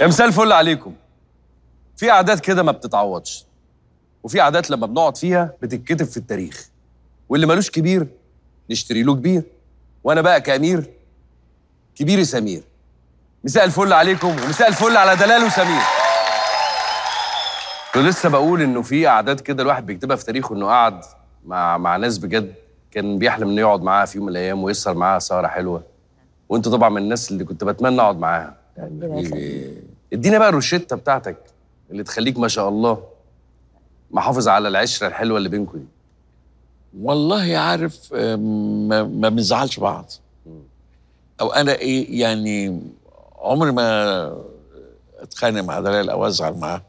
يا مساء الفل عليكم. في عادات كده ما بتتعوضش وفي عادات لما بنقعد فيها بتتكتب في التاريخ. واللي ملوش كبير نشتري له كبير. وأنا بقى كأمير كبيري سمير. مساء الفل عليكم ومساء الفل على دلال وسمير. ولسه بقول إنه في عادات كده الواحد بيكتبها في تاريخه إنه قعد مع مع ناس بجد كان بيحلم إنه يقعد معاها في يوم من الأيام ويسهر معاها سهرة حلوة. وأنت طبعا من الناس اللي كنت بتمنى أقعد معاها. يخليك. ادينا بقى الروشتة بتاعتك اللي تخليك ما شاء الله محافظ على العشرة الحلوة اللي بينكم دي. والله عارف آه، ما, ما بنزعلش بعض. أو أنا إيه يعني عمري ما أتخانق مع دلال أو أزعل معاها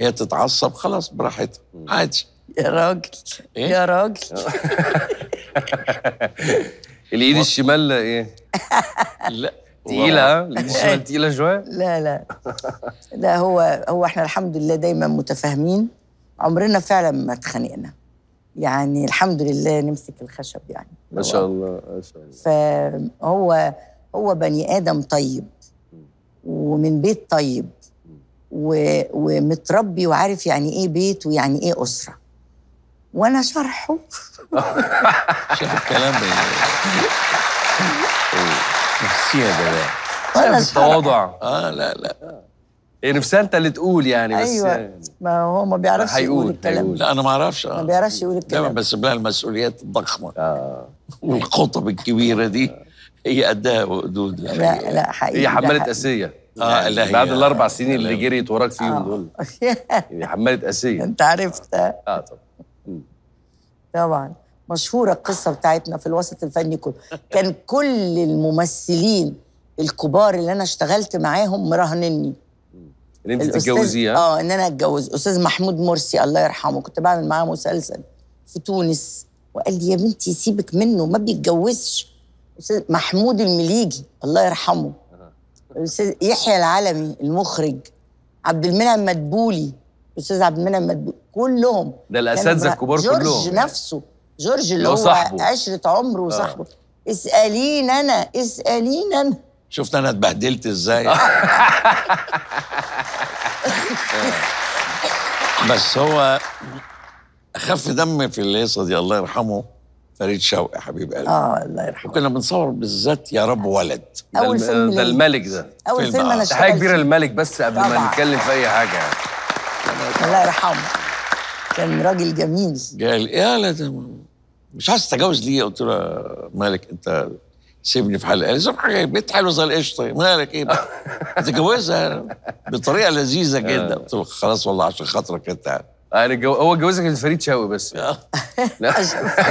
هي تتعصب خلاص براحتها. عادي. يا راجل إيه؟ يا راجل. الإيد الشمال إيه؟ لا. الايد الشمال تقيله شوية؟ لا لا. لا هو هو إحنا الحمد لله دايما متفاهمين. عمرنا فعلا ما اتخانقنا. يعني الحمد لله نمسك الخشب يعني. ما شاء الله ما شاء الله. فهو هو بني آدم طيب ومن بيت طيب و... ومتربي وعارف يعني إيه بيت ويعني إيه أسرة. وأنا شرحه. شايف الكلام ده. دلال وأنا شايف التواضع. آه لا لا. هي نفسها أنت اللي تقول يعني بس أيوه. ما هو ما بيعرفش يقول الكلام. هيقول. لا أنا ما أعرفش. ما بيعرفش يقول الكلام. دايما بسيب لها المسؤوليات الضخمة. آه. والخطب الكبيرة دي هي قدها وقدود لا لا حقيقي هي ده حمالة حقيقي. أسية. آه، لا هي- بعد الأربع سنين اللي. جريت وراك فيهم آه. دول. هي حمالة أسية. أنت عرفت. آه طبعا. طبعا. مشهورة القصة بتاعتنا في الوسط الفني كله. كان كل الممثلين الكبار اللي أنا اشتغلت معاهم مراهنني ان أنت الأستاذ- تتجوزيه ها؟ آه إن أنا أتجوز. أستاذ محمود مرسي الله يرحمه كنت بعمل معاه مسلسل في تونس. وقال لي يا بنتي سيبك منه ما بيتجوزش. أستاذ محمود المليجي الله يرحمه. الاستاذ يحيى العلمي المخرج عبد المنعم مدبولي. الاستاذ عبد المنعم مدبولي كلهم. ده كانوا الكبار جورج كلهم. نفسه. جورج اللي اللي هو صاحبه. عشرة عمره وصاحبه. اسألين أنا اسألين أنا. شفت أنا اتبهدلت إزاي؟ بس هو اخف دم في القصة دي الله يرحمه فريد شوقي حبيب قلبي. آه الله يرحمه. وكنا بنصور بالذات يا رب ولد. الم- فيلم ده. الملك ده. أول فيلم فيلم أنا آه. ده حاجة كبيرة فيه. للملك بس قبل ما طبعاً. نتكلم في أي حاجة. يعني الله يرحمه. كان راجل جميل. قال يا لا ده مش عايز تتجوز ليه؟ قلت له مالك أنت؟ سيبني في حالي قال لي سيب حاجة بنت حلوة زي القشطة. مالك؟ إيه بقى؟ تتجوزها؟ بطريقة لذيذة جدا. قلت له خلاص والله عشان خاطرك أنت يعني. جو... هو جوزك الفريد شوقي بس. لا.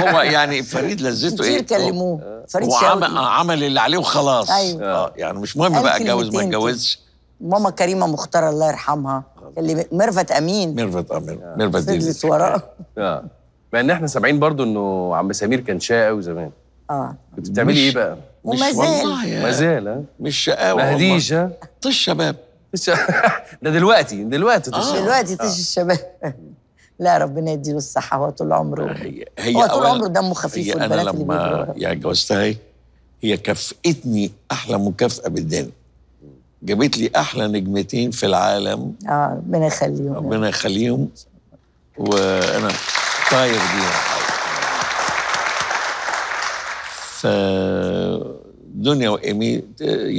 هو يعني فريد لذته كتير إيه كلموه فريد هو عمل, شوقي. عمل اللي عليه وخلاص. أيوة. آه يعني مش مهم بقى أتجوز ما. اتجوزش. ماما كريمة مختار الله يرحمها. اللي ميرفت أمين. ميرفت امير ميرفت دي فضلت وراه. آه. مع ان إحنا سامعين برضو انه عم سمير كان شقي قوي زمان آه كنت بتعملي إيه بقى؟ مش وما زال. ما زال؟ مش شقاوه ما والله. هديش ها؟ طش شباب ده دلوقتي دلوقتي آه. تشرب. دلوقتي تيجي الشباب لا ربنا يديله الصحة هو طول عمره هي هي هو طول عمره دمه خفيف هي اللي لما. يعني جوزتها هي هي كافئتني أحلى مكافأة بالدنيا جابت لي أحلى نجمتين في العالم آه ربنا يخليهم ربنا يخليهم وأنا طاير بيهم ف دنيا وإيمي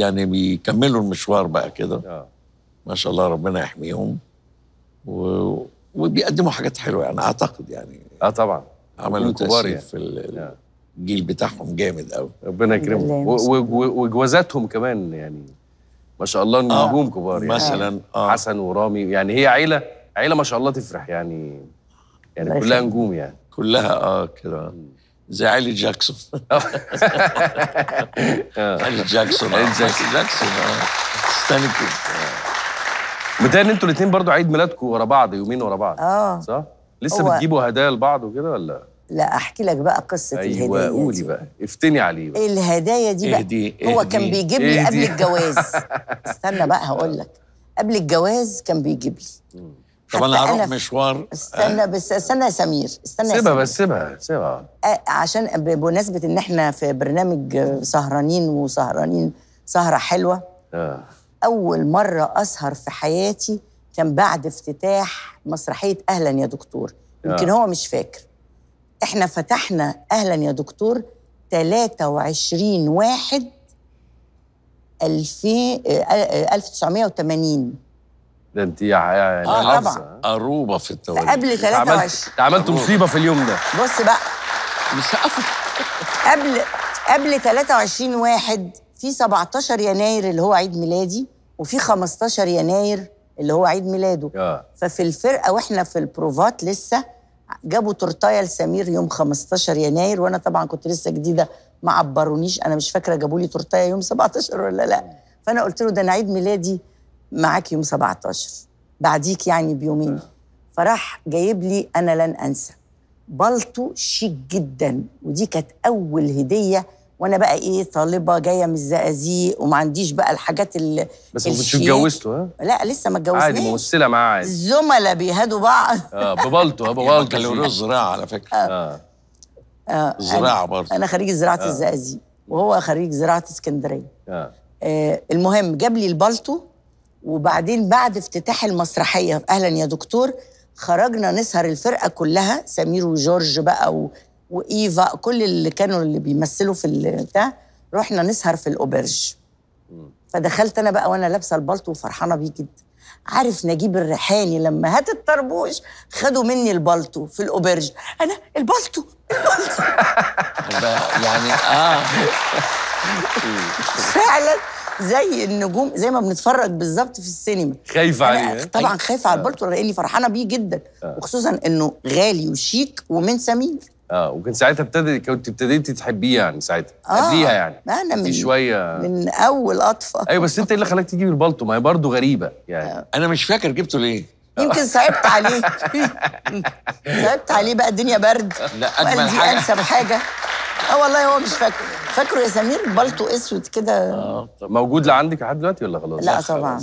يعني بيكملوا المشوار بقى كده. آه. ما شاء الله ربنا يحميهم. و... وبيقدموا حاجات حلوة يعني أعتقد يعني. آه طبعا. عملوا كبار يعني. في ال- آه. الجيل بتاعهم جامد قوي ربنا يكرمهم. و- و- و- وجوازاتهم كمان يعني ما شاء الله نجوم كبار يعني. مثلا آه. حسن ورامي يعني هي عيلة عيلة ما شاء الله تفرح يعني. يعني كلها. نجوم يعني. كلها آه كده. زي عيلة جاكسون. عيلة جاكسون عيلة عيلة جاكسون. جاكسون آه. استني كده. متهيألي أنتوا الاثنين برضو عيد ميلادكم ورا بعض يومين ورا بعض. آه. صح؟ لسه هو- بتجيبوا هدايا لبعض وكده ولا؟ لا أحكي لك بقى قصة أيوه الهدايا قولي دي. بقى. افتني عليه بقى. الهدايا دي بقى اهدي- هو اهدي. كان بيجيب. لي قبل الجواز. استنى بقى هقول لك. قبل الجواز كان بيجيب لي. طب أنا هروح مشوار استنى بس استنى يا سمير استنى يا سيبها. بس سيبها سيبها. آه، عشان بمناسبة إن إحنا في برنامج آه، سهرانين وسهرانين سهرة حلوة آه. أول مرة أسهر في حياتي كان بعد افتتاح مسرحية أهلا يا دكتور. يمكن آه. هو مش فاكر. إحنا فتحنا أهلا يا دكتور 23 واحد 2000 آه، آه، 1980 ده انت يعني آه،. طبعاً. قروبه في التواريخ قبل انت عملت 23 انت عملت مصيبة في اليوم ده. بص بقى. بيسقفوا قبل قبل 23 واحد في 17 يناير اللي هو عيد ميلادي وفي 15 يناير اللي هو عيد ميلاده. آه ففي الفرقة وإحنا في البروفات لسه جابوا تورتاية لسمير يوم 15 يناير وأنا طبعا كنت لسه جديدة ما عبرونيش. أنا مش فاكرة جابوا لي تورتاية يوم 17 ولا لا. فأنا قلت له ده أنا عيد ميلادي معاك يوم 17 بعديك يعني بيومين. فراح جايب لي أنا لن أنسى. بلطو شيك جدا ودي كانت أول هدية وأنا بقى إيه طالبة جاية من الزقازيق وما عنديش بقى الحاجات اللي بس ما كنتش اتجوزته ها؟ لا لسه ما اتجوزناش. عادي ممثله معاه عادي. الزملاء بيهادوا بعض. آه ببلطو آه ببلطو. كان له زراعة على فكرة. آه. آه، زراعة أنا- برضه. أنا خريج زراعة الزقازيق وهو خريج زراعة اسكندرية. آه. آه المهم جاب لي البلطو وبعدين بعد افتتاح المسرحية أهلا يا دكتور خرجنا نسهر الفرقة كلها سمير وجورج بقى و... وإيفا كل اللي كانوا اللي بيمثلوا في البتاع رحنا نسهر في الأوبرج. فدخلت أنا بقى وأنا لابسة البلطو وفرحانة بيه جدا. عارف نجيب الريحاني لما هات الطربوش؟ خدوا مني البلطو في الأوبرج. أنا البلطو البلطو يعني آه. فعلا. زي النجوم زي ما بنتفرج بالظبط في السينما. خايفة عليه؟ طبعا خايفة على البلطو لأني فرحانة بيه جدا. وخصوصا إنه غالي وشيك ومن سمير آه وكان ساعتها ابتدى كنت ابتديتي تحبيه يعني ساعتها. قبليها يعني. أنا من شوية. من أول قطفه أيوه بس أنت إيه اللي خلاك تجيب البلطو؟ ما هي برضه غريبة يعني. أنا مش فاكر جبته ليه. يمكن صعبت عليه. صعبت عليه بقى الدنيا برد. لا، دي حاجة. أنسب حاجة. آه والله هو مش فاكر. فاكره يا سمير بلطو اسود كده. آه موجود لعندك لحد دلوقتي ولا خلاص؟ لا طبعا.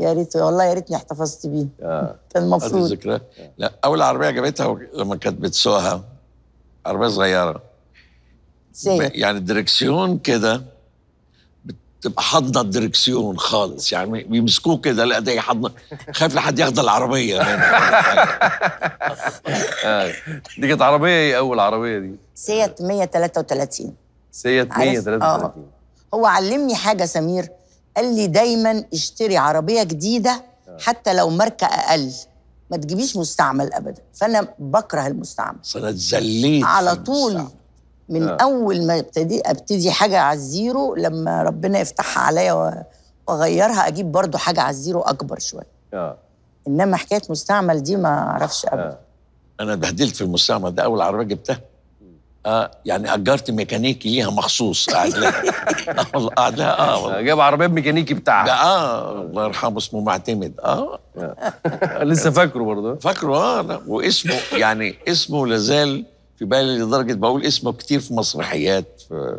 يا ريت والله يا ريتني احتفظت بيه. آه كان المفروض ذكرى لا أول عربية جابتها لما كانت بتسوقها عربية صغيرة. سيد يعني الدركسيون كده بتبقى حاضنة الدركسيون خالص. يعني بيمسكوه كده لا ده حاضنه خايف لحد ياخد العربية. آه دي كانت عربية إيه أول عربية دي؟ Seat 133 Seat عارف؟ 133 هو علمني حاجة سمير. قال لي دايما اشتري عربية جديدة حتى لو ماركة أقل. ما تجيبيش مستعمل ابدا. فأنا بكره المستعمل. بس أنا اتذليت على طول المستعمل. من آه. أول ما ابتدي أبتدي حاجة على الزيرو لما ربنا يفتحها عليا و- واغيرها أجيب برضو حاجة على الزيرو أكبر شوية. آه. إنما حكاية مستعمل دي ما أعرفش ابدا. آه. أنا اتبهدلت في المستعمل ده أول عربية جبتها. آه يعني أجرت ميكانيكي ليها مخصوص قاعد لها. آه والله قاعد لها آه والله. جاب عربيه ميكانيكي بتاعها. آه الله يرحمه اسمه معتمد آه. لسه فاكره برضه. فاكره آه لا. واسمه يعني اسمه لازال في بالي لدرجة بقول اسمه كتير في مسرحيات في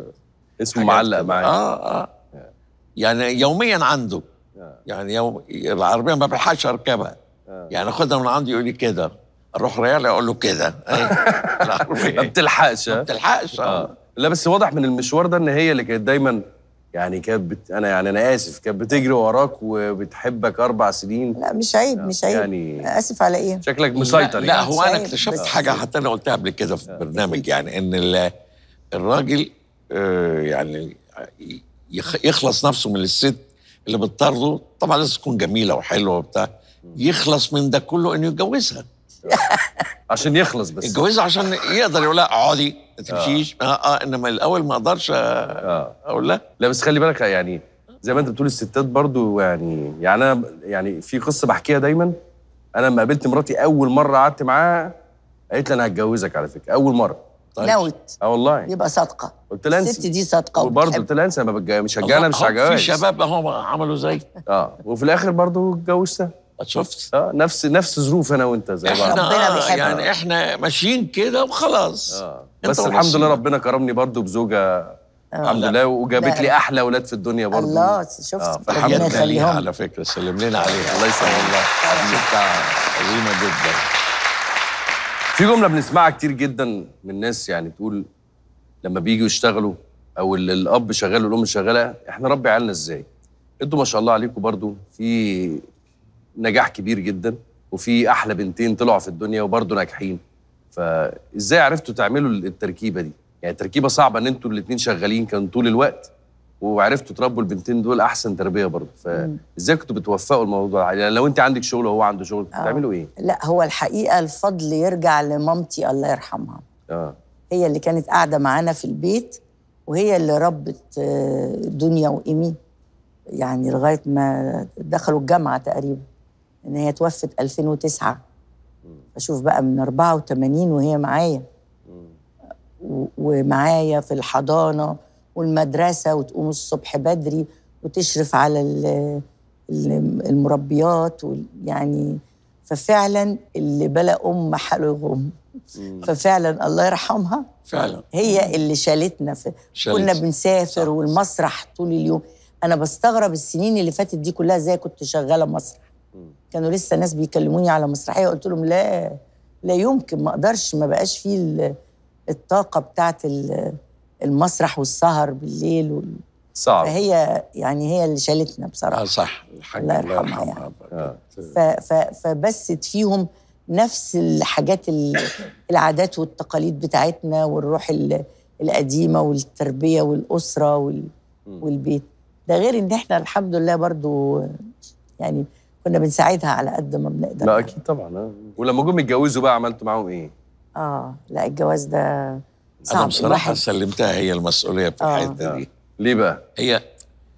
اسمه معلق. معايا. آه آه. يعني يوميا عنده. آه. يعني يوم العربية ما بلحقش أركبها. آه. يعني اخدها من عنده يقول لي كده. أروح ريال أقول له كده. ما بتلحقش ما ها؟ بتلحقش آه. آه. لا بس واضح من المشوار ده إن هي اللي كانت دايما يعني كانت بت... أنا يعني أنا آسف كانت بتجري وراك وبتحبك أربع سنين. لا مش عيب مش عيب. يعني- آسف على إيه؟ شكلك مسيطر لا, لا يعني. هو أنا اكتشفت حاجة حتى أنا قلتها قبل كده في برنامج يعني إن ال- الراجل آه، يعني يخ- يخلص نفسه من الست اللي بتطرده طبعا لازم تكون جميلة وحلوة وبتاع. يخلص من ده كله إنه يتجوزها. عشان يخلص بس. يتجوزها عشان يقدر يقول لها اقعدي ما تمشيش. آه. آه إنما الأول ما أقدرش آه، آه. أقول لها لا بس خلي بالك يعني زي ما أنت بتقول الستات برضو يعني يعني أنا يعني في قصة بحكيها دايما. أنا لما قابلت مراتي أول مرة قعدت معاها قالت لي أنا هتجوزك على فكرة أول مرة. طيب. نوت. آه والله. يبقى صادقة. قلت لها الست انت دي صادقة وبرضه. قلت لها انسى ما مش هتجوز أنا مش أهو في هتجوز شباب أهو عملوا زي. آه وفي الآخر برضه اتجوزتها. شفت؟ آه نفس نفس ظروف أنا وأنت زي بعض. إحنا ربنا آه بيحبنا. يعني إحنا ماشيين كده وخلاص. آه. أنت بس الحمد لله. ربنا كرمني برضه بزوجة الحمد لا. لله وجابت. لي أحلى أولاد في الدنيا برضه الله شفت؟ آه، ليها يخليهم. على فكرة سلم لنا عليها. الله يسلمك. والله عظيمه جدا. في جملة بنسمعها كتير جدا من الناس يعني تقول لما بييجوا يشتغلوا أو ال- الأب شغال والأم شغالة إحنا ربي عيالنا إزاي؟ أنتوا ما شاء الله عليكم برضو في نجاح كبير جدا وفي أحلى بنتين طلعوا في الدنيا وبرضو ناجحين. فإزاي عرفتوا تعملوا التركيبة دي؟ يعني تركيبه صعبة إن أنتوا الاثنين شغالين كان طول الوقت وعرفتوا تربوا البنتين دول أحسن تربية برضو فإزاي كنتوا بتوفقوا الموضوع يعني لو انت عندك شغل وهو عنده شغل آه. بتعملوا إيه؟ لا هو الحقيقة الفضل يرجع لمامتي الله يرحمها. آه. هي اللي كانت قاعدة معانا في البيت وهي اللي ربت آه، دنيا وإيمي. يعني لغاية ما دخلوا الجامعة تقريبا. إن هي توفت 2009 أشوف بقى من 84 وهي معايا. ومعايا في الحضانة والمدرسة وتقوم الصبح بدري وتشرف على ال- ال- المربيات يعني ففعلا اللي بلا أم حاله يغم ففعلا الله يرحمها. فعلا. هي اللي شالتنا في شالت. كنا بنسافر صح. والمسرح طول اليوم. أنا بستغرب السنين اللي فاتت دي كلها إزاي كنت شغالة مسرح. كانوا لسه ناس بيكلموني على مسرحية قلت لهم لا لا يمكن ما أقدرش ما بقاش فيه ال- الطاقة بتاعت ال- المسرح والسهر بالليل وال... صعب. فهي يعني هي اللي شالتنا آه بصراحه صح. الحاج الله الله يرحمها يرحمها. آه. ف... ف... فبست فيهم نفس الحاجات ال- العادات والتقاليد بتاعتنا والروح ال- القديمة والتربية والأسرة وال... والبيت. ده غير إن إحنا الحمد لله برضو يعني كنا بنساعدها على قد ما بنقدر لا أكيد طبعا آه. ولما جم يتجوزوا بقى عملتوا معاهم إيه؟ آه لا الجواز ده أنا صعب. بصراحة الواحد سلمتها هي المسؤولية في آه. الحتة دي. ليه بقى؟ هي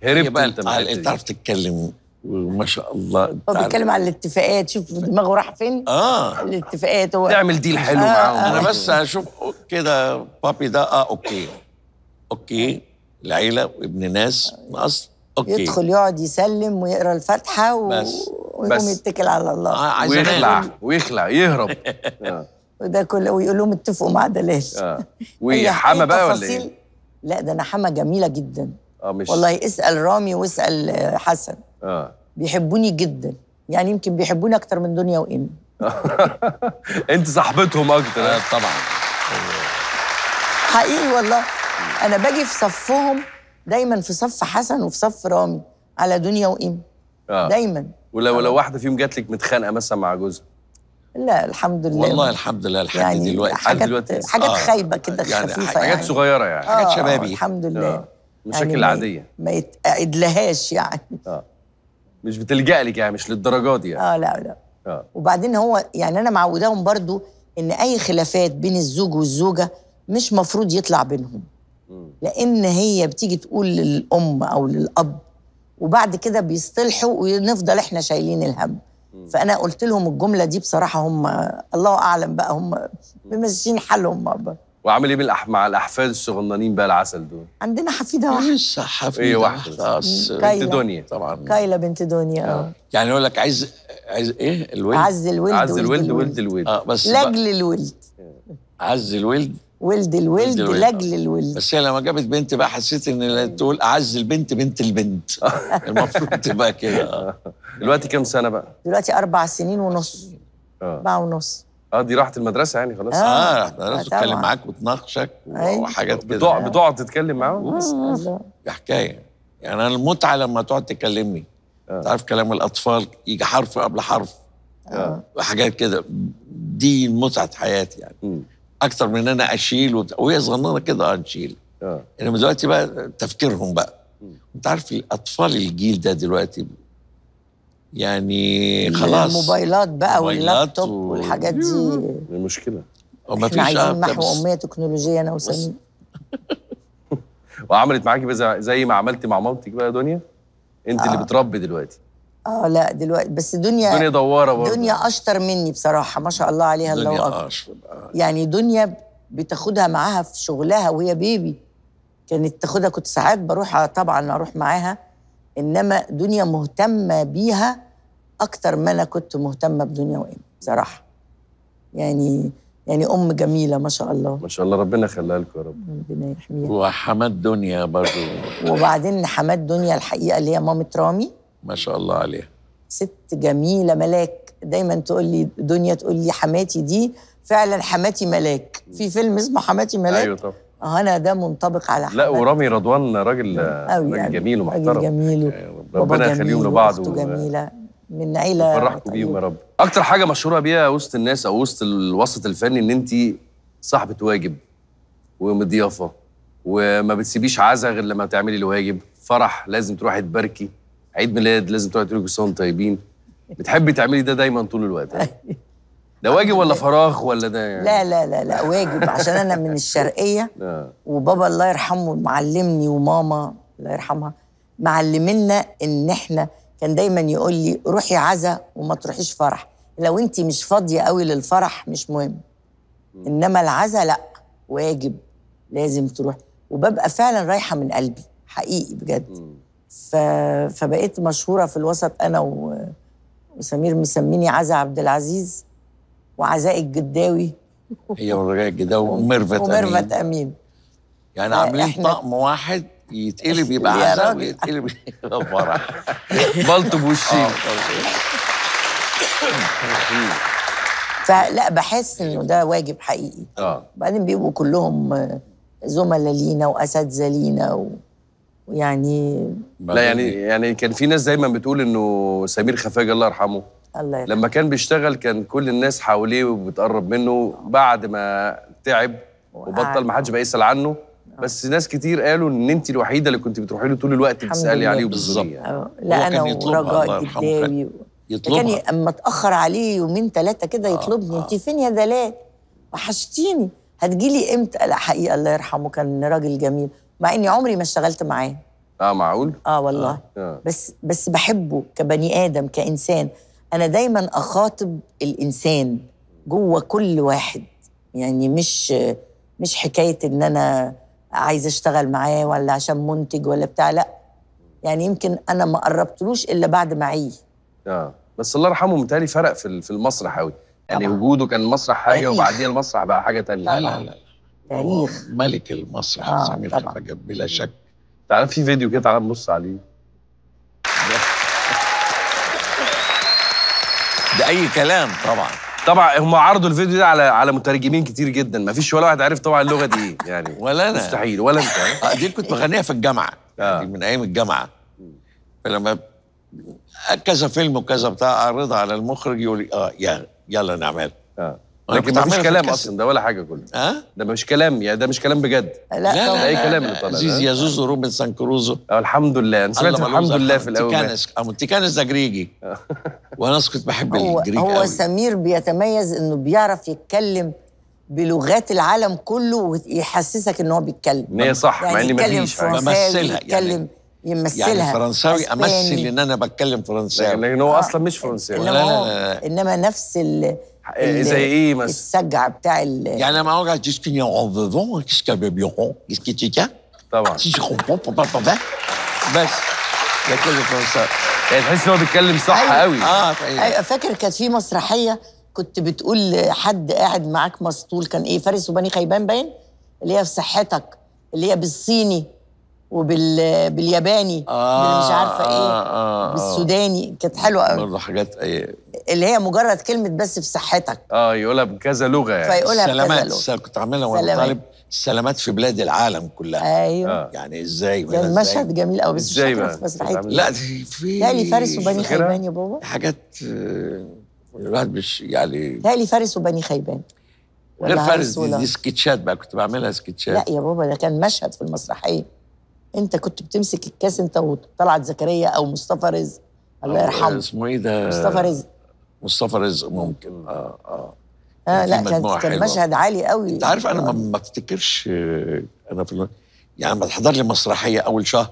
هي هربت بقى أنت من أنت. تعرف تتكلم وما شاء الله. هو عارف- بيتكلم على الاتفاقات شوف دماغه راح فين. آه. الاتفاقات هو تعمل deal حلو آه، معاهم. آه. أنا بس أشوف كده بابي ده آه okay. okay. العيلة وابن ناس ناقص okay. يدخل يقعد يسلم ويقرأ الفاتحة و... بس. ويقوم بس. يتكل على الله. آه عايز ويخلع ويخلع يهرب. آه. وده كله ويقول لهم اتفقوا مع دلاش آه. هي- وحما هي بقى ولا إيه؟ لا ده أنا حما جميلة جدا. آه مش والله اسأل رامي واسأل آه، حسن. آه. بيحبوني جدا. يعني يمكن بيحبوني أكتر من دنيا وإيمي أنت صاحبتهم أكتر. آه. طبعا. حقيقي والله. أنا باجي في صفهم دايما في صف حسن وفي صف رامي على دنيا وإيمي آه. دايما. ولو لو واحدة فيهم جات لك متخانقة مثلا مع جوزها. لا الحمد لله. والله الحمد لله لحد يعني دلوقتي. حاجات دلوقتي. حاجات آه. خايبة كده يعني خفيفة حاجات يعني. حاجات صغيرة يعني. حاجات آه، شبابي. آه. الحمد لله. آه. مشاكل يعني ما- عادية. ما يتقعدلهاش يعني. آه. مش بتلجأ لك يعني مش للدرجات دي يعني. آه لا لا. آه. وبعدين هو يعني أنا معوداهم برضو إن أي خلافات بين الزوج والزوجة مش مفروض يطلع بينهم. لأن هي بتيجي تقول للأم أو للأب وبعد كده بيصطلحوا ونفضل إحنا شايلين الهم. فأنا قلت لهم الجملة دي بصراحة هم الله أعلم بقى هم ممشيين حالهم بقى. وعامل إيه بالأح... مع الأحفاد الصغننين بقى العسل دول؟ عندنا حفيدة واحدة. لسه حفيدة؟ إيه واحدة. بنت كايلة. دنيا. طبعا. كايلة بنت دنيا. آه. يعني يقول لك عايز عايز إيه؟ الولد؟ عز الولد عز ولد الولد ولد الولد. آه بس لاجل الولد. عز الولد؟ ولد الولد ولد الولد. لأجل الولد بس هي لما جابت بنت بقى حسيت إن تقول أعز البنت بنت البنت المفروض تبقى كده آه. دلوقتي كام سنة بقى دلوقتي أربع سنين ونص آه أربعة ونص آه دي راحت المدرسة يعني خلاص آه. آه لازم آه، تتكلم طبعاً. معاك وتناقشك أيوة. وحاجات كده بتقعد بتقعد تتكلم معاهم بس الله دي حكاية يعني أنا المتعة لما تقعد تكلمني آه. تعرف كلام الأطفال يجي حرف قبل حرف آه. وحاجات كده دي متعة حياتي يعني. أكتر من ان أنا أشيل. وهي صغننة كده آه نشيل آه. انما دلوقتي بقى تفكيرهم بقى. أنت عارف الأطفال الجيل ده دلوقتي يعني خلاص. الموبايلات بقى واللابتوب و- والحاجات دي. المشكلة. إحنا فيش عايزين آه، محو بس- أمية تكنولوجية أنا وسمير وعملت معاكي بقى زي- زي ما عملتي مع مامتك بقى يا دنيا؟ أنت اللي آه. بتربي دلوقتي. آه لا دلوقتي بس دنيا دنيا دوارة برضه. دنيا أشطر مني بصراحة ما شاء الله عليها الله أكبر. اشرب آه. يعني دنيا بتاخدها معاها في شغلها وهي بيبي. كانت تاخدها كنت ساعات بروح طبعا أروح معاها إنما دنيا مهتمة بيها أكتر ما أنا كنت مهتمة بدنيا وإيمي بصراحة. يعني يعني أم جميلة ما شاء الله. ما شاء الله ربنا يخليها لكم يا رب. ربنا يحميها. وحماد دنيا برضو وبعدين حماد دنيا الحقيقة اللي هي مامة رامي. ما شاء الله عليها. ست جميلة ملاك. دايما تقول لي دنيا تقول لي حماتي دي فعلا حماتي ملاك. في فيلم اسمه حماتي ملاك؟ أيوه طبعا. آه أنا ده منطبق على حماتي. لا ورامي رضوان راجل أوي راجل يعني. جميل راجل ومحترم جميل يا رب ربنا يخليهم جميل لبعض و- جميلة. من عيلة فرحكم بيهم يا. رب. أكتر حاجة مشهورة بيها وسط الناس أو وسط الوسط الفني إن انت صاحبة واجب ومضيافة وما بتسيبيش عزا غير لما تعملي الواجب. فرح لازم تروحي تباركي. عيد ميلاد لازم تروحي تقولي كل سنه طيبين. بتحبي تعملي ده دايما طول الوقت؟ ده واجب ولا فراغ ولا ده يعني؟ لا لا لا لا واجب عشان أنا من الشرقية آه. وبابا الله يرحمه معلمني وماما الله يرحمها معلمنا إن إحنا كان دايما يقول لي روحي عزا وما تروحيش فرح. لو أنت مش فاضية قوي للفرح مش مهم. إنما العزا لا واجب لازم تروح. وببقى فعلا رايحة من قلبي حقيقي بجد. فبقيت مشهورة في الوسط أنا و... وسمير مسميني عزا عبد العزيز وعزاء الجداوي. هي ورجاء كده وميرفت وميرفت أمين. امين يعني عاملين إحنا- طقم واحد يتقلب يبقى يا عزا راجل. ويتقلب يبقى فرح. بلطو بوشين فلا بحس إنه ده واجب حقيقي. آه. وبعدين بيبقوا كلهم آه، زملاء لينا وأساتذة لينا و... ويعني لا يعني يعني كان في ناس دايما بتقول إنه سمير خفاجة الله يرحمه. الله يرحمه. لما كان بيشتغل كان كل الناس حواليه وبتقرب منه. بعد ما تعب وبطل ما حدش بقى يسأل عنه. بس ناس كتير قالوا إن انت الوحيدة اللي كنت بتروحي له طول الوقت بتسألي. عليه بالظبط. يعني. آه، لا كان أنا ورجاء كان الجداوي كان يطلبها. أما اتاخر عليه يومين ثلاثة كده يطلبني. انت فين يا دلال؟ وحشتيني. هتجيلي إمتى؟ لا حقيقة الله يرحمه كان راجل جميل. مع إني عمري ما اشتغلت معاه. آه معقول؟ آه والله. آه. بس بس بحبه كبني آدم كإنسان. أنا دايما أخاطب الإنسان جوه كل واحد. يعني مش مش حكاية إن أنا عايزه أشتغل معاه ولا عشان منتج ولا بتاع لأ. يعني يمكن أنا ما قربتلوش إلا بعد ما عيه آه. بس الله يرحمه متهيألي فرق في ال- في المسرح قوي يعني وجوده كان مسرح حاجة. وبعديها المسرح بقى حاجة تانية. لا لا لا. تاريخ هو ملك المسرح آه، سمير. خفاجة بلا شك. تعال في فيديو كده تعال نبص عليه. ده أي كلام طبعا. طبعا هم عرضوا الفيديو ده على على مترجمين كتير جدا. ما فيش ولا واحد عارف طبعا اللغة دي إيه يعني. ولا أنا. مستحيل ولا أنت؟ آه، دي كنت بغنيها في الجامعة. آه. يعني من أيام الجامعة. فلما كذا فيلم وكذا بتاع أعرضها على المخرج يقول لي آه يلا نعمل. آه. لكن كنت ما فيش عاملها في كلام. أصلا ده ولا حاجة كله ها ده مش كلام يعني ده مش كلام بجد لا, لا طبعاً. ده أي كلام اللي طالع زيزي ده. يا زوزو روبنسون كروزو آه الحمد لله أنا سمعت الله الحمد لله. في الأول Τι κάνεις أو Τι κάνεις ده جريجي وأنا كنت بحب هو الجريج هو قوي سمير بيتميز إنه بيعرف يتكلم بلغات العالم كله ويحسسك إن هو بيتكلم إن هي صح، مع إن يتكلم مفيش. فرنساوي بمثلها يتكلم يعني. يمثلها يعني فرنساوي أمثل. إن أنا بتكلم فرنساوي لكن هو أصلا مش فرنساوي إنما لا، لا، هو لا، لا. إنما نفس زي إيه مثلا؟ السجع بتاع ال يعني لما اقعد qu'est-ce que tu tiens طبعا. بس. ده كله فرنساوي يعني تحس ان هو بيتكلم صح أيوة. قوي آه طيب. أيوة، فاكر كانت في مسرحية كنت بتقول لحد قاعد معاك مسطول كان إيه فارس وبني خيبان باين؟ اللي هي في صحتك اللي هي بالصيني وبال بالياباني آه، مش عارفة إيه آه، آه، آه. بالسوداني. كانت حلوة قوي برضه حاجات إيه اللي هي مجرد كلمة بس في صحتك. آه يقولها بكذا لغة يعني. فيقولها بكذا سلامات. لغة. الس- كنت عاملها وأنا سلامات. طالب. السلامات في بلاد العالم كلها. أيوه. آه. يعني إزاي؟ كان وهنا إزاي؟ مشهد جميل قوي بس فاكرة بقى؟ في مسرحية. بتعمل- لا دي في تالي فارس وبني؟ خيبان يا بابا. حاجات آه، الواحد مش يعني تالي فارس وبني خيبان. غير فارس دي, دي سكتشات بقى. كنت بعملها سكتشات. لا يا بابا ده كان مشهد في المسرحية. أنت كنت بتمسك الكاس أنت وطلعت زكريا أو مصطفى رزق. الله يرحمه. اسمه إيه ده؟ مصطفى رزق. مصطفى رزق ممكن. آه آه. آه لا كان كان. مشهد عالي قوي. أنت عارف أنا ما ما أفتكرش آه، أنا في يعني لما تحضر لي مسرحية أول شهر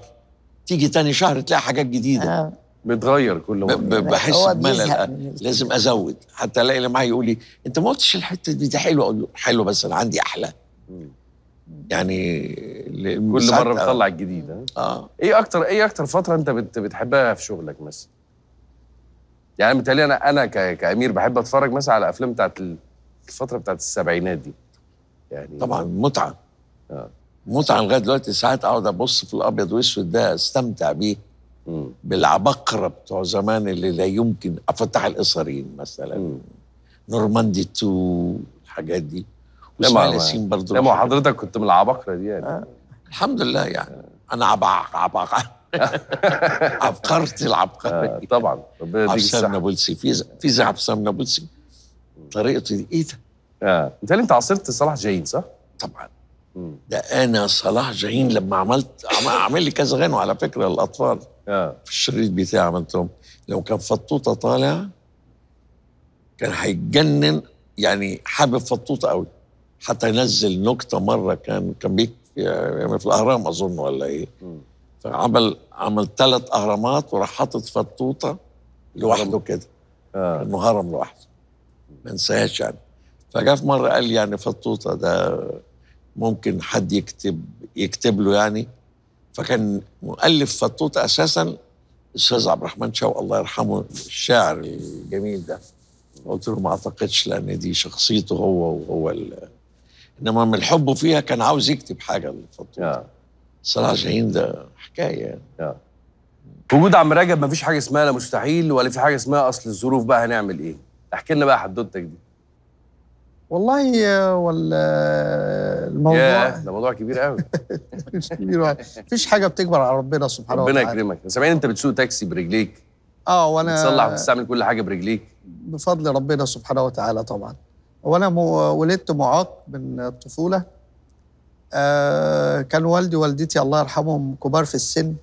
تيجي تاني شهر تلاقي حاجات جديدة. آه. بتغير كل مرة. بحس بملل. آه، لازم أزود. حتى ألاقي اللي معايا يقول لي أنت ما قلتش الحتة دي دي حلوة. أقول له حلو بس أنا عندي أحلى. يعني كل مرة بتطلع الجديد آه. إيه أكتر إيه أكتر فترة أنت بت بتحبها في شغلك مثلا؟ يعني متهيألي أنا أنا كأمير بحب أتفرج مثلا على أفلام بتاعت ال- الفترة بتاعت السبعينات دي يعني طبعا متعة آه. متعة لغاية دلوقتي ساعات أقعد أبص في الأبيض والأسود ده أستمتع بيه مم. بالعباقره بتوع زمان اللي لا يمكن أفتح القصرين مثلا مم. نورماندي 2 الحاجات دي وإسماعيل ما- ياسين برضه لا ما. حضرتك كنت من العباقره دي يعني آه. الحمد لله يعني أنا عباق عباق عبقرة العبقرة آه طبعا. ربنا يديك الصحه نابلسي. في في السلام نابلسي؟ طريقته دي إيه ده؟ آه. انت أنت عاصرت صلاح جاهين صح؟ طبعا. مم. ده أنا صلاح جاهين لما عملت عم- عامل لي كذا غنوة على فكرة الأطفال. آه. في الشريط بتاعي عملتهم. لو كان فطوطة طالع كان هيتجنن. يعني حابب فطوطة قوي. حتى ينزل نكتة مرة كان كان بيك يعني في الأهرام أظن ولا إيه. مم. فعمل عمل ثلاث أهرامات وراح حاطط فطوطة لوحده كده. آه. إنه هرم لوحده. ما انساهاش يعني. فجاء في مرة قال لي يعني فطوطة ده ممكن حد يكتب يكتب له يعني. فكان مؤلف فطوطة أساسا الأستاذ عبد الرحمن شوقي الله يرحمه الشاعر الجميل ده. قلت له ما أعتقدش لأن دي شخصيته هو وهو ال... إنما من حبه فيها كان عاوز يكتب حاجة للفطوطه آه. صلاح جاهين ده حكاية. يعني آه في وجود عم رجب مفيش حاجة اسمها لا مستحيل ولا في حاجة اسمها أصل الظروف بقى هنعمل إيه؟ احكي لنا بقى حدوتك دي. والله ولا الموضوع ياه ده موضوع كبير قوي مش كبير. مفيش حاجة بتكبر على ربنا سبحانه ربنا وتعالى. يكرمك. سامعين أنت بتسوق تاكسي برجليك. آه وأنا بتصلح وبتستعمل كل حاجة برجليك. بفضل ربنا سبحانه وتعالى طبعا. وأنا ولدت معاق من الطفولة. آه كان والدي ووالدتي الله يرحمهم كبار في السن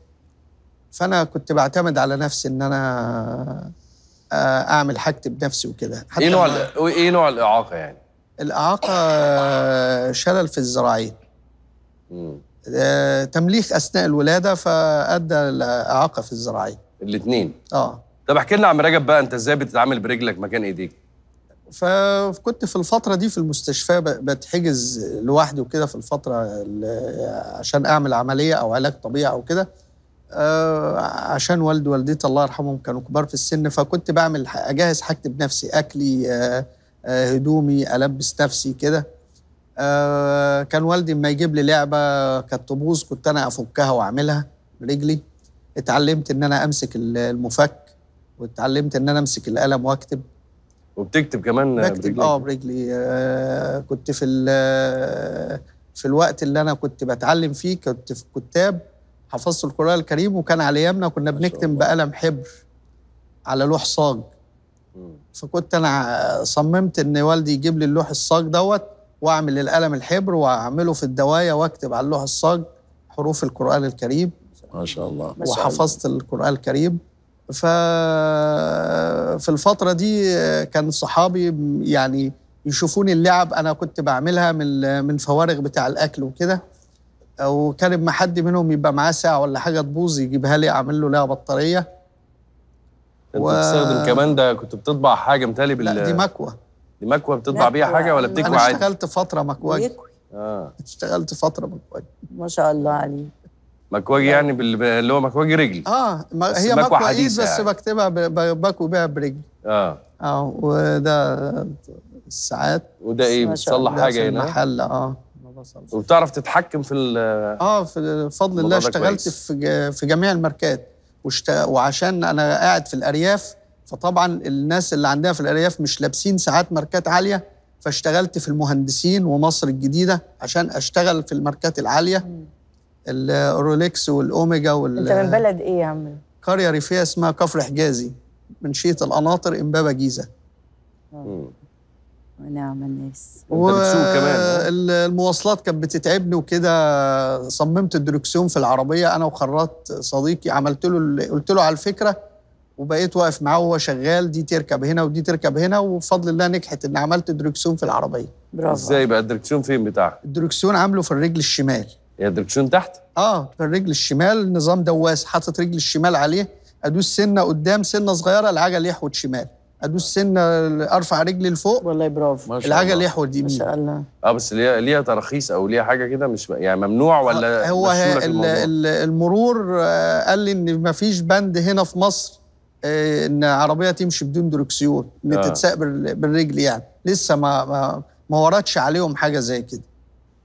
فأنا كنت بعتمد على نفسي إن أنا آه أعمل حاجتي بنفسي وكده إيه نوع إيه نوع الإعاقة يعني؟ الإعاقة آه، شلل في الذراعين. آه، تمليك أثناء الولادة فأدى الاعاقه في الذراعين الاثنين آه طب احكي لنا عم رجب بقى أنت إزاي بتتعامل برجلك مكان إيديك؟ فكنت في الفترة دي في المستشفى بتحجز لوحدي وكده في الفترة ال- عشان أعمل عملية أو علاج طبيعي أو كده. آه، عشان والدي ووالدتي الله يرحمهم كانوا كبار في السن فكنت بعمل أجهز حاجتي بنفسي أكلي آه، آه، هدومي ألبس نفسي كده. كان والدي لما يجيب لي لعبة كانت تبوظ كنت أنا أفكها وأعملها برجلي اتعلمت إن أنا أمسك ال- المفك واتعلمت إن أنا أمسك القلم وأكتب. وبتكتب كمان بكتب آه برجلي آه كنت في ال- في الوقت اللي أنا كنت بتعلم فيه كنت في كتاب حفظت القرآن الكريم وكان على ايامنا كنا بنكتب. بقلم حبر على لوح صاج. فكنت أنا صممت إن والدي يجيب لي اللوح الصاج دوت وأعمل القلم الحبر وأعمله في الدوايه وأكتب على اللوح الصاج حروف القرآن الكريم ما شاء الله ما شاء الله. وحفظت القرآن الكريم ف في الفترة دي كان صحابي يعني يشوفوني اللعب أنا كنت بعملها من من فوارغ بتاع الأكل وكده. وكان اما حد منهم يبقى معاه ساعة ولا حاجة تبوظ يجيبها لي أعمل له لها بطارية. أنت و- بتستخدم كمان ده كنت بتطبع حاجة متهيألي بال لا دي مكوة. دي مكوة بتطبع بيها مكوة. حاجة ولا أنا بتكوي أنا عادي؟ اشتغلت فترة مكواجي آه. اشتغلت فترة مكواجي ما شاء الله عليه مكواجي يعني بال- اللي هو مكواجي رجل. آه ما هي إيد حديثة بس يعني. بكتبها ب- ب- بكوي بيها برجلي آه. آه وده الساعات وده إيه بتصلح حاجة في هنا؟ المحل آه بصلش. وبتعرف تتحكم في ال آه في فضل الله اشتغلت كويس. في في جميع الماركات. واشت... وعشان أنا قاعد في الأرياف فطبعا الناس اللي عندنا في الأرياف مش لابسين ساعات ماركات عالية. فاشتغلت في المهندسين ومصر الجديدة عشان أشتغل في الماركات العالية. الرولكس والأوميجا انت من بلد إيه يا عم؟ والقريه ريفيه اسمها كفر حجازي منشيه القناطر امبابه جيزة. ونعم الناس كمان؟ المواصلات كانت بتتعبني وكده صممت الدركسيون في العربية أنا وخراط صديقي عملت له قلت له على الفكرة وبقيت واقف معاه وهو شغال دي تركب هنا ودي تركب هنا وبفضل الله نجحت إن عملت دركسيون في العربية برافو إزاي بقى الدركسيون فين بتاعها؟ الدركسيون عامله في الرجل الشمال هي الدركسيون تحت؟ آه في الرجل الشمال نظام دواس حاطط رجل الشمال عليه أدوس سنة قدام سنة صغيرة العجل يحود شمال أدوس سنة أرفع رجلي لفوق والله برافو ما العجل. يحود ما يمين شاء الله آه بس ليها ليها تراخيص أو ليها حاجة كده مش يعني ممنوع ولا هو الموضوع؟ ال- المرور آه، قال لي إن ما فيش بند هنا في مصر آه، إن عربية تمشي بدون دركسيون إن آه. تتساق بال- بالرجل يعني لسه ما ما ما وردش عليهم حاجة زي كده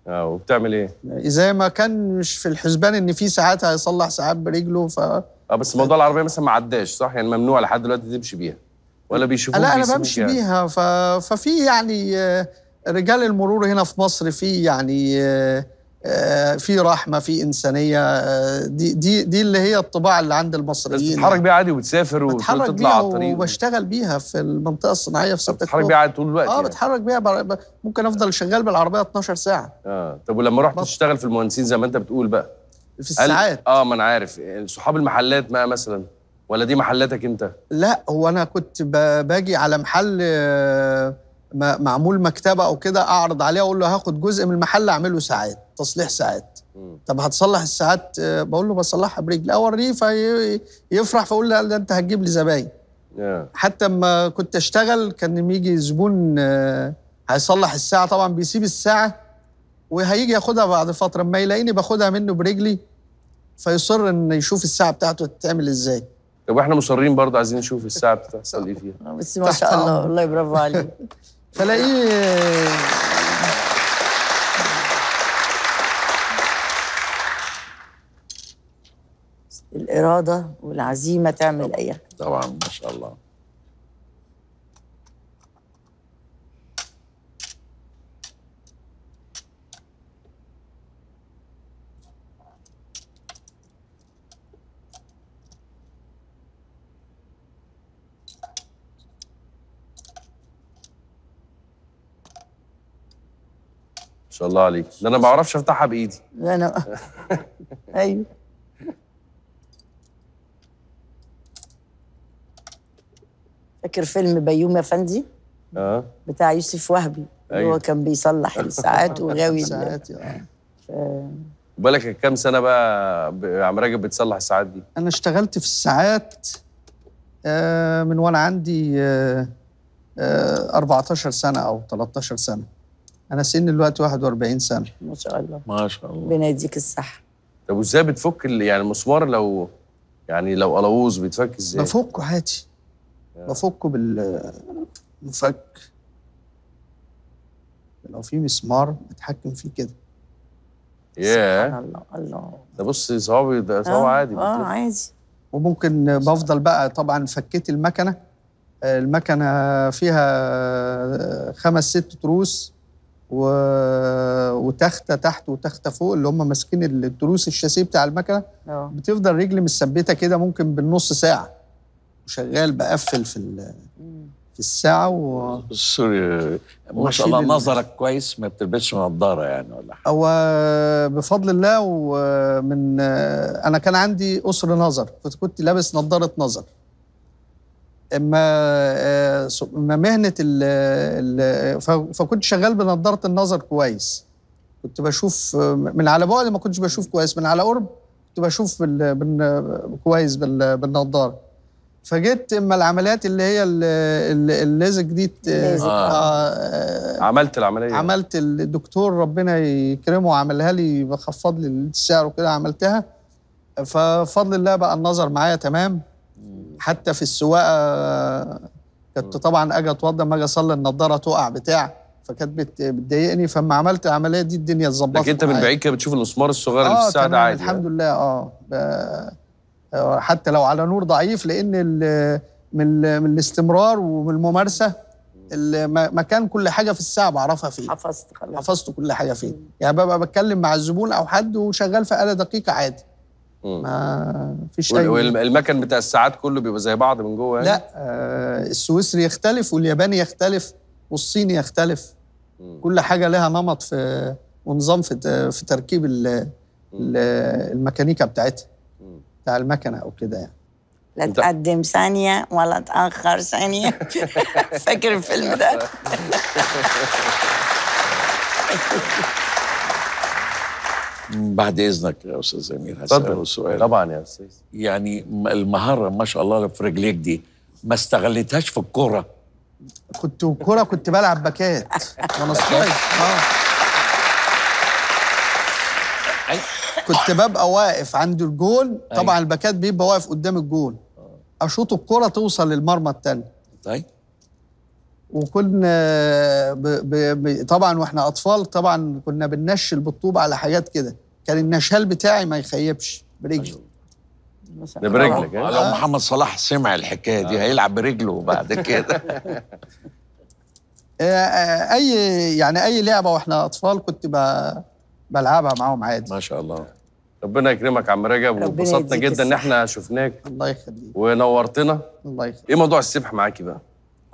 آه وبتعمل إيه؟ زي ما كان مش في الحسبان إن في ساعات هيصلح ساعات برجله ف آه بس موضوع العربية مثلا ما عداش صح؟ يعني ممنوع لحد دلوقتي تمشي بيها ولا بيشوفوك لا أنا بمشي يعني؟ بيها ف... ففي يعني آه، رجال المرور هنا في مصر في يعني آه، في رحمة في إنسانية آه، دي دي دي اللي هي الطباع اللي عند المصريين. بتتحرك بيها عادي وبتسافر وتطلع بيها على الطريق وبشتغل بيها في المنطقة الصناعية في 6 بتتحرك بيها طول الوقت آه يعني. بتحرك بيها بر- ممكن أفضل شغال بالعربية 12 ساعة. آه طب ولما رحت بط- تشتغل في المهندسين زي ما أنت بتقول بقى في هل- الساعات. آه ما أنا عارف. صحاب المحلات بقى مثلا ولا دي محلاتك أنت؟ لا هو أنا كنت ب- باجي على محل آه، معمول مكتبة أو كده أعرض عليه أقول له هاخد جزء من المحل أعمله ساعات. تصليح ساعات. طب هتصلح الساعات آه، بقول له بصلحها برجلي. اوريه فيفرح فأقول له ده أنت هتجيب لي زباين. آه. حتى لما كنت أشتغل كان يجي زبون آه، هيصلح الساعة. طبعا بيسيب الساعة وهيجي ياخدها بعد فترة. أما يلاقيني باخدها منه برجلي فيصر إن يشوف الساعة بتاعته تتعمل إزاي. طب وإحنا مصرين برضه عايزين نشوف الساعة بتحصل إيه فيها. بس ما شاء الله. والله برافو عليك. فلاقيه الإرادة والعزيمة تعمل أي حاجة طبعا ما شاء الله. ما شاء الله عليك. ده أنا ما بعرفش أفتحها بإيدي. لا أنا فاكر فيلم بيومي أفندي آه. بتاع يوسف وهبي اللي أيوه. هو كان بيصلح الساعات وغاوي ال- ساعات آه. بالك كام سنة بقى عم راجب بتصلح الساعات دي؟ أنا اشتغلت في الساعات آه، من وأنا عندي آه، آه، 14 سنة أو 13 سنة. أنا سن دلوقتي 41 سنة. ما شاء الله. ما شاء الله. ربنا يديك الصحة. طب وإزاي بتفك يعني المسمار لو يعني لو قلاووز بيتفك إزاي؟ بفكه عادي. بفكه بالمفك لو في مسمار بتحكم فيه كده. ياه. سبحان الله الله. ده بص صوابي ده صوابي عادي آه. عادي. وممكن بفضل بقى طبعا فكيت المكنة. آه، المكنة فيها خمس ست تروس و... وتختة تحت وتختة فوق اللي هم ماسكين التروس الشاسيه بتاع المكنة. آه. بتفضل رجلي مثبته كده ممكن بالنص ساعة. وشغال بقفل في ال... في الساعة و... sorry ما شاء الله ال- نظرك كويس ما بتلبسش نظارة يعني ولا حاجة. هو بفضل الله ومن أنا كان عندي قصر نظر كنت كنت لابس نظارة نظر. إما إما مهنة ال فكنت شغال بنظارة النظر كويس. كنت بشوف من على بعد ما كنتش بشوف كويس من على قرب كنت بشوف بال بال كويس بال بالنظارة. فجيت اما العمليات اللي هي ال- ال- الليزك دي ت- الليزك. آه. عملت العملية. عملت الدكتور ربنا يكرمه عملها لي بخفض لي السعر وكده عملتها. ففضل الله بقى النظر معايا تمام. حتى في السواقة كنت طبعا أجي اتوضى اما أجي اصلي النضارة تقع بتاع فكانت بت- بتضايقني. فما عملت العملية دي الدنيا اتظبطت لكن أنت من. بعيد كده بتشوف المسمار الصغير اللي في آه الساعة ده عادي الحمد لله. آه آه، حتى لو على نور ضعيف لأن ال- من من الاستمرار ومن الممارسة مكان كل حاجة في الساعة بعرفها فيه. حفظت خلاص. حفظت كل حاجة فيه. يعني ببقى بتكلم مع الزبون أو حد وشغال في آلة دقيقة عادي. ما فيش اي والمكن بتاع الساعات كله بيبقى زي بعض من جوه يعني؟ لا آه السويسري يختلف والياباني يختلف والصيني يختلف. مم. كل حاجة لها نمط في ونظام في ت- في تركيب ال- ال- الميكانيكا بتاعتها. بتاع المكنة أو كده يعني. لا تقدم ثانية ولا تأخر ثانية. فاكر الفيلم ده؟ بعد إذنك يا أستاذ امير هسأله سؤال. طبعا يا أستاذ. يعني المهارة ما شاء الله في رجليك دي ما استغلتهاش في الكورة؟ كنت كرة كنت بلعب باكات. وأنا صغير. آه. كنت ببقى واقف عند الجول طبعا الباكات بيبقى واقف قدام الجول أشوط الكرة توصل للمرمى التاني. طيب وكنا ب... ب... طبعا وإحنا أطفال طبعا كنا بننشل بالطوب على حاجات كده. كان النشال بتاعي ما يخيبش برجلي. ده برجلك. لو ها؟ محمد صلاح سمع الحكاية دي هيلعب برجله بعد كده. آه، آه، أي يعني أي لعبة وإحنا أطفال كنت ب... بلعبها معاهم عادي. ما شاء الله. ربنا يكرمك يا عم رجب وانبسطنا جدا إن. إحنا شفناك. الله يخليك. ونورتنا. الله يخليك. إيه موضوع السبح معاكي بقى؟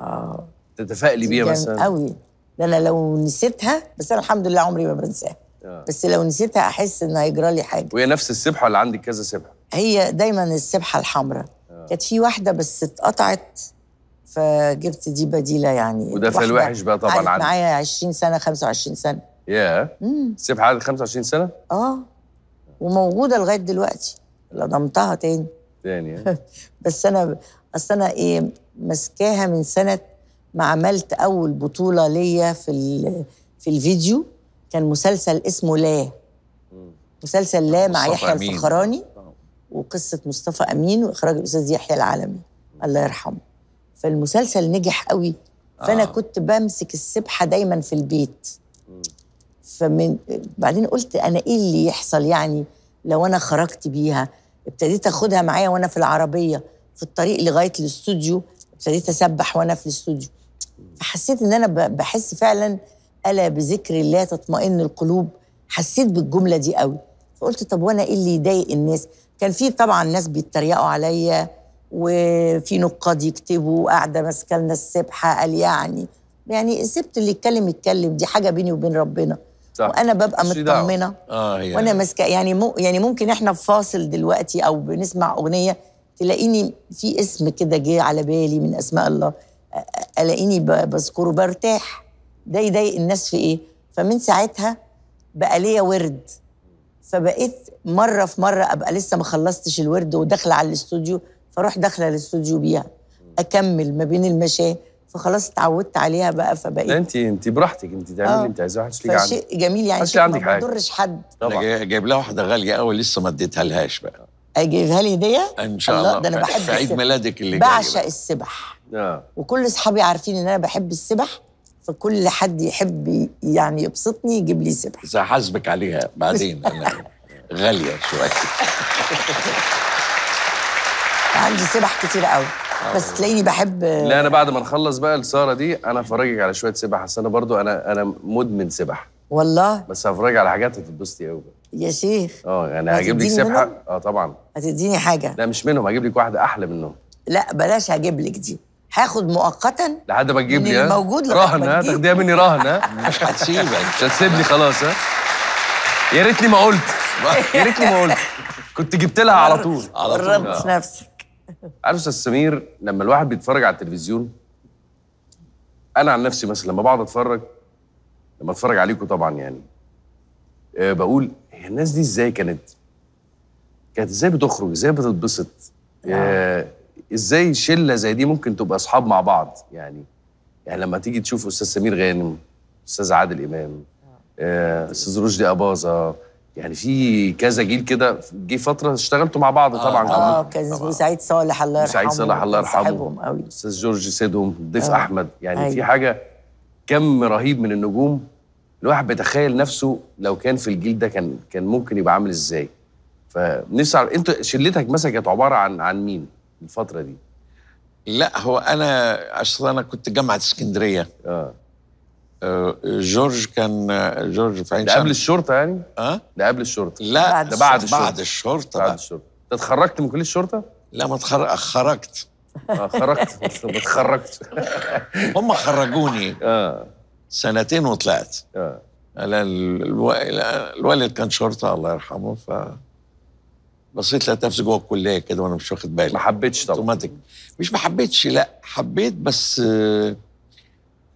آه. تتفائلي بيها مثلا؟ قوي. ده أنا لو نسيتها بس أنا الحمد لله عمري ما بنساها. آه. بس لو نسيتها أحس ان هيجرى لي حاجة. وهي نفس السبحه ولا عندك كذا سبحه هي دايما السبحة الحمراء. كانت في واحدة بس اتقطعت فجبت دي بديلة يعني. وده في الوحش بقى طبعاً عندي. معايا 20 سنة 25 سنة. ياه. السبحه قعدت 25 سنة؟ آه. وموجودة لغاية دلوقتي. لضمتها تاني. تاني ها؟ بس أنا أصل أنا إيه ماسكاها من سنة ما عملت أول بطولة ليا في ال- في الفيديو. كان مسلسل اسمه لا. مسلسل لا مع يحيى. الفخراني وقصة مصطفى أمين وإخراج الأستاذ يحيى العالمي. الله يرحمه. فالمسلسل نجح قوي. فانا آه. آه. كنت بمسك السبحة دايما في البيت. فمن بعدين قلت أنا إيه اللي يحصل يعني لو أنا خرجت بيها؟ ابتديت أخدها معايا وأنا في العربية في الطريق لغاية الاستوديو ابتديت أسبح وأنا في الاستوديو. فحسيت إن أنا بحس فعلا الا بذكر الله تطمئن القلوب. حسيت بالجملة دي قوي. فقلت طب وأنا إيه اللي يضايق الناس؟ كان في طبعا ناس بيتريقوا عليا وفي نقاد يكتبوا قاعدة ماسكة لنا السبحة قال يعني يعني سبت اللي يتكلم يتكلم دي حاجة بيني وبين ربنا. صح. وأنا ببقى. مطمنة. هي. وأنا ماسكة يعني مو يعني ممكن إحنا في فاصل دلوقتي أو بنسمع أغنية تلاقيني في اسم كده جه على بالي من أسماء الله ألاقيني بذكره برتاح. ده يضايق الناس في إيه؟ فمن ساعتها بقى ليا ورد. فبقيت مرة في مرة أبقى لسه ما خلصتش الورد وداخلة على الاستوديو فأروح داخلة الاستوديو بيها. أكمل ما بين المشاه فخلاص اتعودت عليها بقى لا فبقيت انت انت براحتك انت تعملي آه. اللي انت عايزاه محدش ليك عندك. فشيء جميل يعني محدش شيء ما. بضرش حد. أنا طبعا جاي- جايب لها واحدة غالية قوي لسه ما اديتها لهاش بقى. أجيبها لي هدية؟ إن شاء الله, ده أنا بحب في عيد السبح. ميلادك اللي جاي بعشق. السبح. آه. وكل أصحابي عارفين إن أنا بحب السبح فكل حد يحب يعني يبسطني يجيب لي سبح. بس هحاسبك عليها بعدين. أنا غالية شوية. عندي سبح كتير قوي بس تلاقيني بحب لا أنا بعد ما نخلص بقى السهرة دي أنا هفرجك على شوية سبح. أصل أنا برضو أنا أنا مدمن سبح. والله؟ بس هفرجك على حاجات هتتبسطي قوي يا شيخ. آه يعني هجيب لك سبحة؟ آه طبعا. هتديني حاجة؟ لا مش منهم هجيب لك واحدة أحلى منهم. لا بلاش هجيب لك دي. هاخد مؤقتا لحد ما تجيب لي لغاية رهن ها. تاخديها مني رهن ها؟ مش هتسيبك. مش هتسيبني خلاص ها؟ يا ريتني ما قلت. يا ريتني ما قلت. كنت جبت لها على طول. على طول. نفسك عارف أستاذ سمير لما الواحد بيتفرج على التلفزيون أنا عن نفسي مثلا لما بقعد أتفرج لما أتفرج عليكم طبعا يعني أه بقول هي الناس دي إزاي كانت؟ كانت إزاي بتخرج؟ إزاي بتتبسط؟ أه إزاي شلة زي دي ممكن تبقى أصحاب مع بعض؟ يعني يعني لما تيجي تشوف أستاذ سمير غانم أستاذ عادل إمام آه، أستاذ رشدي أباظة يعني في كذا جيل كده جه فترة اشتغلتوا مع بعض طبعا آه كلكم. كان. سعيد صالح الله يرحمه سعيد صالح الله يرحمه. صاحبهم قوي أستاذ جورج سيدهم ضيف آه. أحمد يعني أيوة. في حاجة كم رهيب من النجوم الواحد بيتخيل نفسه لو كان في الجيل ده كان كان ممكن يبقى عامل إزاي فنفسي أنت شلتك مثلا كانت عبارة عن عن مين الفترة دي لا هو أنا اصل أنا كنت جامعة اسكندرية آه آه، جورج كان آه، جورج في عين ده قبل. الشرطة يعني؟ آه؟ ده قبل الشرطة. لا بعد ده بعد بعد الشرطة. بعد الشرطة بعد. الشرطة. أنت اتخرجت من كلية الشرطة؟ لا ما اتخر- خرجت آه خرجت. ما اتخرجتش هم خرجوني آه. سنتين وطلعت. آه. الو- الوالد كان شرطة الله يرحمه ف بصيت لقيت نفسي جوه الكلية كده وأنا مش واخد بالي. ما حبيتش طبعا. اوتوماتيك مش ما حبيتش لا حبيت بس آه، آه،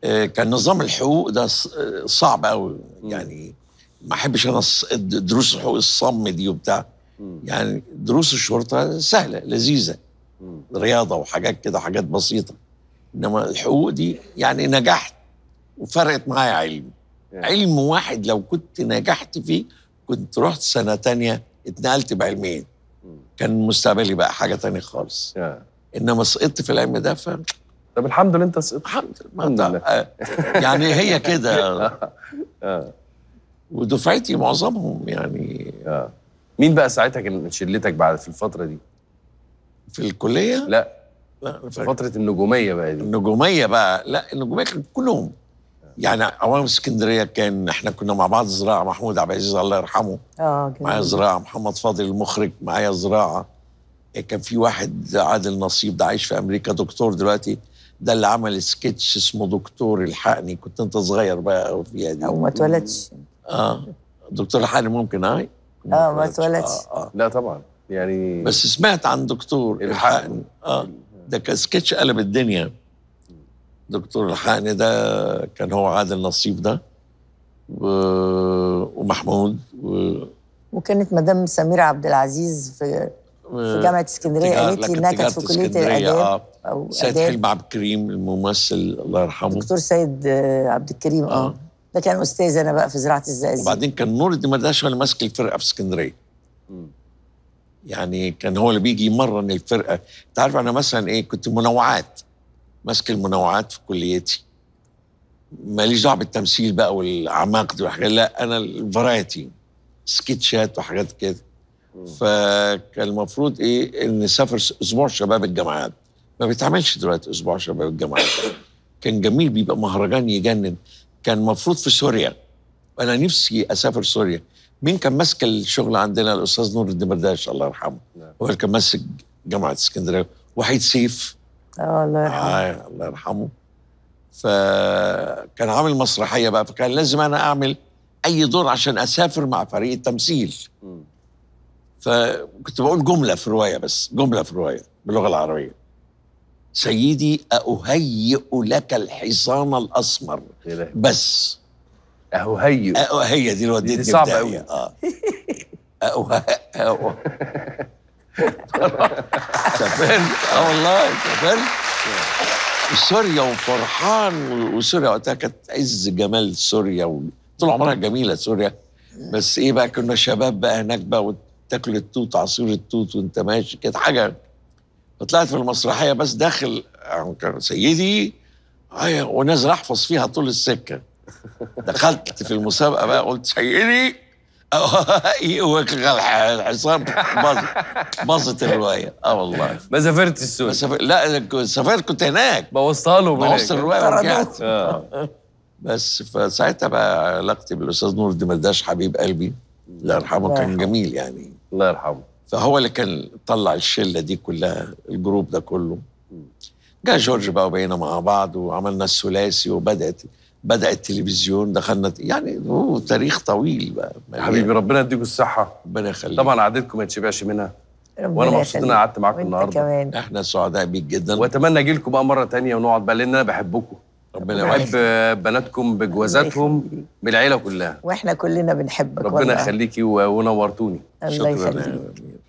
كان نظام الحقوق ده آه، صعب قوي يعني ما أحبش أنا دروس الحقوق الصم دي وبتاع. يعني دروس الشرطة سهلة لذيذة. رياضة وحاجات كده حاجات بسيطة إنما الحقوق دي يعني نجحت وفرقت معايا علم يعني. علم واحد لو كنت نجحت فيه كنت رحت سنة تانية اتنقلت بعلمين. كان مستقبلي بقى حاجة تانية خالص آه. إنما سقطت في العلم ده ف طب الحمد لله انت سقطت الحمد الحمد لله. آه، يعني هي كده. آه. ودفعتي معظمهم يعني. آه. مين بقى ساعتها كان شلتك بعد في الفترة دي؟ في الكلية؟ لا. لا في. فترة النجومية بقى دي. النجومية بقى لا النجومية كانوا كلهم. يعني عوام اسكندرية كان إحنا كنا مع بعض زراعة. محمود عبد العزيز الله يرحمه. آه معايا جميل زراعة. محمد فاضل المخرج معايا زراعة. كان في واحد عادل نصيب ده عايش في أمريكا. دكتور دلوقتي ده اللي عمل سكتش اسمه دكتور الحقني كنت انت صغير بقى أو فيها دي أو ما اتولدش. آه. دكتور الحقني ممكن هاي آه ما اتولدش. آه آه. لا طبعا. يعني بس سمعت عن دكتور الحقني. آه. ده كان سكتش قلب الدنيا. دكتور الحقني ده كان هو عادل نصيب ده و... ومحمود و... وكانت مدام سميرة عبد العزيز في في جامعة اسكندرية تجار- قالت لي إنها كانت في كلية اسكندرية، الآداب آه. سيد حلمي عبد الكريم الممثل الله يرحمه. دكتور سيد آه، عبد الكريم آه. آه. ده كان أستاذ أنا بقى في زراعة الزقازيق. وبعدين كان نور الدين مرداش هو اللي ماسك الفرقة في اسكندرية. يعني كان هو اللي بيجي يمرن الفرقة. انت عارف أنا مثلا إيه كنت منوعات. ماسك المنوعات في كليتي. ماليش دعوة بالتمثيل بقى والاعماق دي والحاجات. لا أنا الفرايتي سكتشات وحاجات كده. فكان المفروض إيه؟ إن نسافر أسبوع شباب الجامعات. ما بيتعملش دلوقتي أسبوع شباب الجامعات. كان جميل بيبقى مهرجان يجنن. كان المفروض في سوريا. وأنا نفسي أسافر سوريا. مين كان ماسك الشغل عندنا؟ الأستاذ نور الدين مرداش الله يرحمه. نعم. هو اللي كان ماسك جامعة اسكندرية. وحيد سيف. آه الله يرحمه. آه الله يرحمه. فكان عامل مسرحية بقى. فكان لازم أنا أعمل أي دور عشان أسافر مع فريق التمثيل. مم. فكنت بقول جملة في رواية بس جملة في رواية باللغة العربية. سيدي أهيئ لك الحصان الأسمر. لهوي. بس. اهو هي أه هي دي اللي في صعبة. أوي. أه. سافرت. آه والله سافرت. سوريا وفرحان وسوريا وقتها كانت عز جمال سوريا طول عمرها جميلة سوريا. بس إيه بقى كنا شباب بقى هناك بقى وتاكل التوت عصير التوت وانت ماشي كانت حاجة فطلعت في المسرحية بس داخل كان سيدي ونازل احفظ فيها طول السكة. دخلت في المسابقة بقى قلت سيدي الحصان باظت باظت الرواية. آه والله. ما سافرتش السوري بس سافر- لا سافرت كنت هناك. بوظتها له بوظت الرواية. ورجعت. آه. بس فساعتها بقى علاقتي بالأستاذ نور الدمرداش حبيب قلبي. الله يرحمه كان. جميل يعني. الله يرحمه. فهو اللي كان طلع الشلة دي كلها الجروب ده كله. جاء جورج بقى وبقينا مع بعض وعملنا الثلاثي وبدأت بدا التلفزيون دخلنا يعني هو تاريخ طويل بقى. حبيبي ربنا يديكم الصحة. ربنا يخليك. طبعا قعدتكم ما تشبعش منها. ربنا وأنا مبسوط إن أنا. قعدت معاكم النهارده. كمان. إحنا سعداء بيك جدا. وأتمنى أجي لكم بقى مرة تانية ونقعد بقى لأن أنا بحبكم. ربنا يوفقك. بناتكم بجوازاتهم. بالعيلة كلها. وإحنا كلنا بنحبك ربنا. يخليكي ونورتوني. الله يخليك.